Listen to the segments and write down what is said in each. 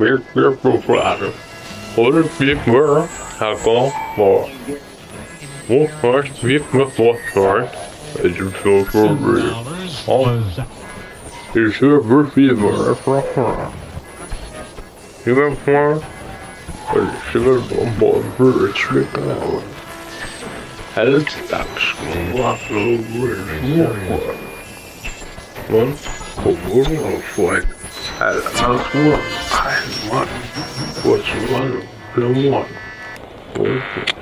Ja, vi vi provade. Och det gick bra. Här går var. Och först gick med först. Det är så för Ja. Det är så för filmer från förra. Det var för. Det är så för bara för ett stycke av. Helst dags. Vad så 太冷 al suelo, 我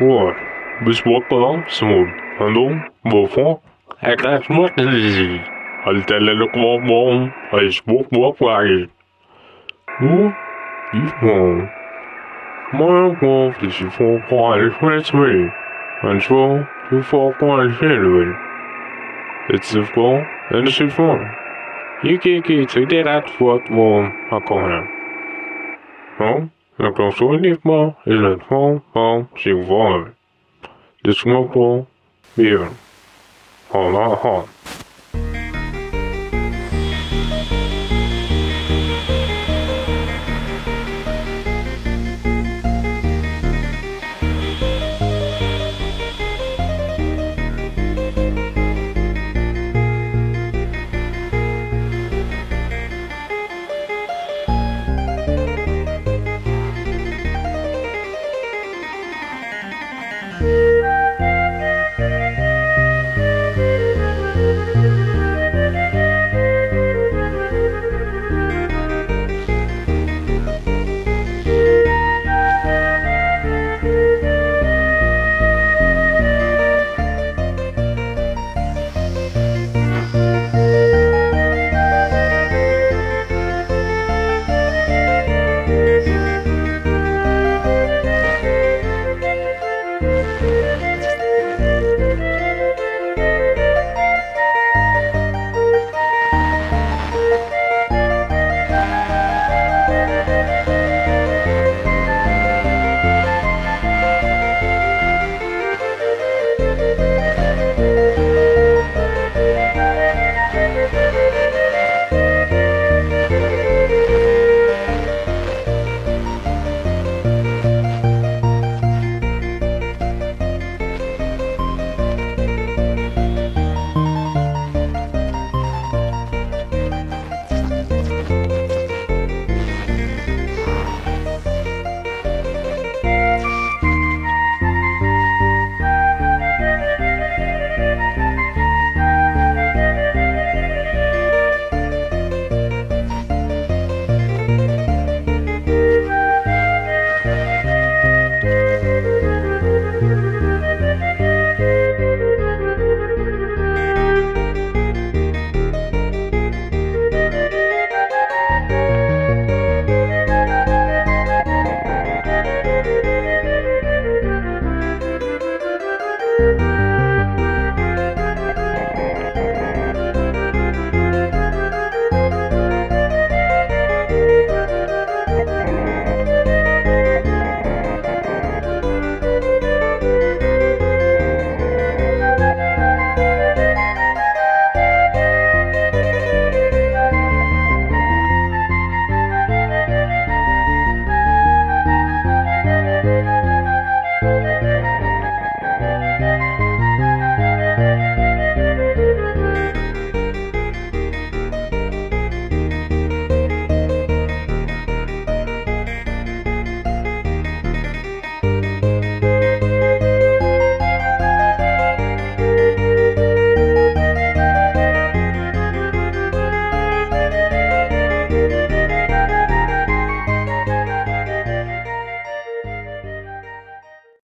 var det blommor. Quoi Mais je vois pas, Simon. Hallo? Hvorfor? Jeg kan smutte lige. Hold da lidt morgen. Og jeg smuk morgen. Nu? I morgen. Morgen går, hvis I på alle med. Men så, du får på alle helvede. It's a go, and it's a phone. You can't get to that what will happen. Oh? Jag kan så lite mer i den form av sin